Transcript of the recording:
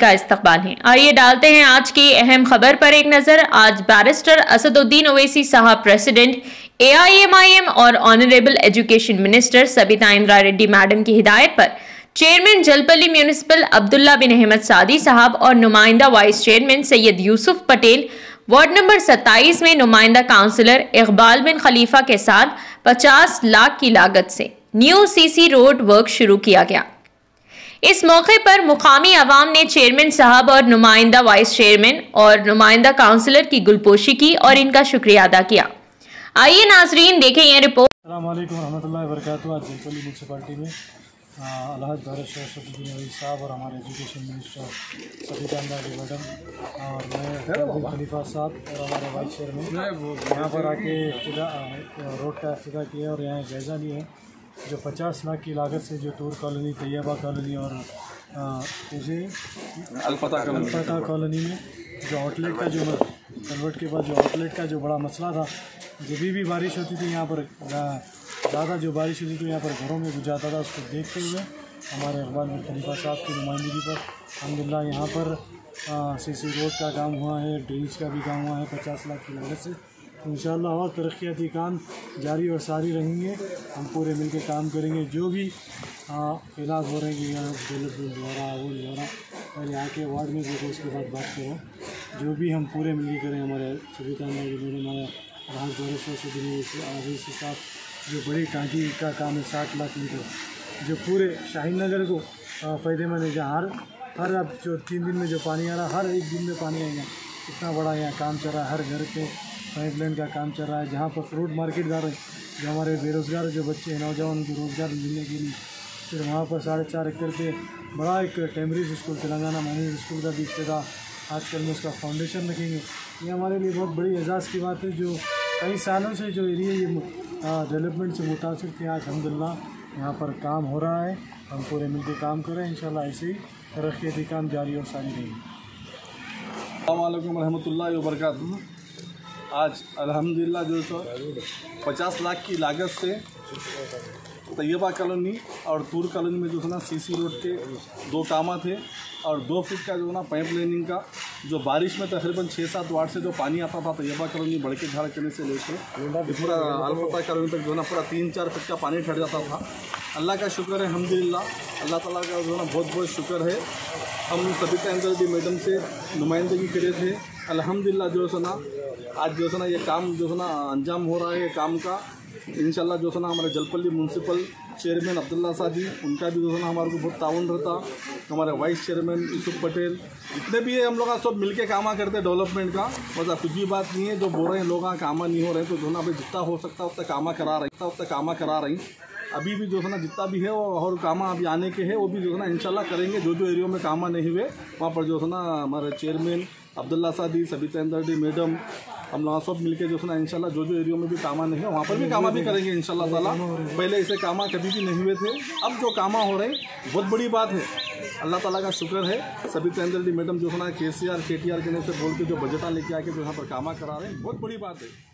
का इस्तकबाल है। आइए डालते हैं आज की अहम खबर पर एक नज़र। आज बैरिस्टर असदुद्दीन ओवैसी साहब प्रेसिडेंट एआईएमआईएम और honourable education minister Sabita Indra Reddy madam की हिदायत पर। चेयरमैन जलपल्ली म्यूनिसिपल अब्दुल्ला बिन अहमद सादी साहब और नुमाइंदा vice chairman Syed Yusuf Patel, ward number 27 में नुमाइंदा काउंसलर इकबाल बिन खलीफा के साथ 50 लाख की लागत से। न्यू सीसी रोड वर्क शुरू किया गया। इस मौके पर मुकामी आवाम ने चेयरमैन साहब और नुमाइंदा वाइस चेयरमैन और नुमाइंदा काउंसलर की गुलपोशी की और इनका शुक्रिया अदा किया। आइए नाजरीन, देखें यह रिपोर्ट। म्यूनसिपाली में अलहद अली साहब और हमारे एजुकेशन मिनिस्टर सफीदा मैडम और मैं खलीफा साहब और हमारे वाइस चेयरमैन यहाँ पर आके रोड का अफ्ताह किया और यहाँ जायज़ा लिया जो पचास लाख की लागत से जो टूर कॉलोनी तैयबा कॉलोनी और जैसे अल्फता कॉलोनी। में जो आउटलेट का जो कन्वर्ट के बाद जो आउटलेट का जो बड़ा मसला था जब भी बारिश होती थी यहाँ पर ज़्यादा जो बारिश होती थी यहाँ पर घरों में गुजारता था उसको देखते हुए हमारे अखबार में खलीफा साहब की नुमाइंदगी पर अलहमदिल्ला यहाँ पर सी सी रोड का काम हुआ है ड्रेनेज का भी काम हुआ है पचास लाख की लागत से। इन और तरक्याती काम जारी और सारी रहेंगे। हम पूरे मिल के काम करेंगे, जो भी इलाज हो रहे हैं डेवलपमेंट द्वारा वो द्वारा और यहाँ के वार्ड में देखो उसके बाद बात करो। जो भी हम पूरे मिल के करें, हमारे सुविधा में जिन्होंने हमारे राहत द्वारा से आगे से साथ, जो बड़ी टाँकी का काम है, साठ लाख मीटर, जो पूरे शाहीन नगर को फ़ायदेमंद है। जहाँ हर हर अब जो तीन दिन में जो पानी आ रहा है हर एक दिन में पानी आएगा। इतना बड़ा यहाँ काम चल रहा है, हर घर के पाइपलाइन का काम चल रहा है, जहाँ पर फ्रूट मार्केट जा रहे हैं जो हमारे बेरोज़गार जो बच्चे हैं, नौजवान उनको रोज़गार मिलने के लिए, फिर वहाँ पर साढ़े चार एकड़ पे बड़ा एक TMREIS school Telangana manage school का भी इफ्तः आजकल में उसका फाउंडेशन रखेंगे। ये हमारे लिए बहुत बड़ी एजाज़ की बात है, जो कई सालों से जो एरिया ये डेवलपमेंट से मुतासर थे आज अलहमदिल्ला, यहाँ पर काम हो रहा है, हम पूरे मिलकर काम करें इन ऐसे ही तरक्की काम जारी और सारी रहेगी। अल्लाम वरहमल वर्क आज अल्हम्दुलिल्लाह जो सो पचास लाख की लागत से तैयबा कॉलोनी और टूर कॉलोनी में जो है ना सीसी रोड के दो कामा थे और दो फीट का जो है ना पाइप लाइनिंग का, जो बारिश में तकरीबन छः सात वाट से जो पानी आता था तैयबा कॉलोनी बड़के झाड़ करने से लेकर पूरा अलफता कॉलोनी तक जो है ना पूरा तीन चार फीट का पानी ठहर जाता था। अल्लाह का शुक्र है अलहमदिल्ला अल्लाह ताला का जो है ना बहुत बहुत शुक्र है। हम सभी का मैडम से नुमाइंदगी करे थे। अल्हम्दुलिल्लाह जो है ना आज जो है ना ये काम जो है ना अंजाम हो रहा है काम का। इन जो है ना हमारे जलपल्ली म्यूनसिपल चेयरमैन अब्दुल्ला सादी उनका भी जो है ना हमारे को बहुत ताउन रहता। हमारे वाइस चेयरमैन यूसुफ पटेल, जितने भी है हम लोग सब मिलके काम करते हैं डेवलपमेंट का। मतलब कुछ भी बात नहीं है, जो बोल रहे हैं लोग कामा नहीं हो रहे तो जो है ना अभी जितना हो सकता है उतना कामा करा रही था उतना कामा करा रही अभी भी जो है ना जितना भी है और कामा अभी आने के हैं, वो भी जो है ना इंशाल्लाह करेंगे। जो जो एरियो में कामा नहीं हुए, वहाँ पर जो है ना हमारे चेयरमैन अब्दुल्ला सादी सबिता इंदर डी मैडम हम लोग सब मिलकर जो है इंशाल्लाह जो जो एरियो में भी कामा नहीं है, वहाँ पर भी कामा भी करेंगे इनशाला ताला। पहले ऐसे कामा कभी भी नहीं हुए थे, अब जो कामा हो रहे, बहुत बड़ी बात है। अल्लाह ताला का शुक्र है, सभी डी मैडम जो है ना K C R K T R के से बोल के जो बजटा लेके आके जो यहाँ पर कामा करा रहे हैं, बहुत बड़ी बात है।